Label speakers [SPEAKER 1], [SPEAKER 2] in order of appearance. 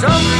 [SPEAKER 1] Some